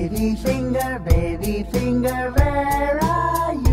Baby finger, baby finger, where are you?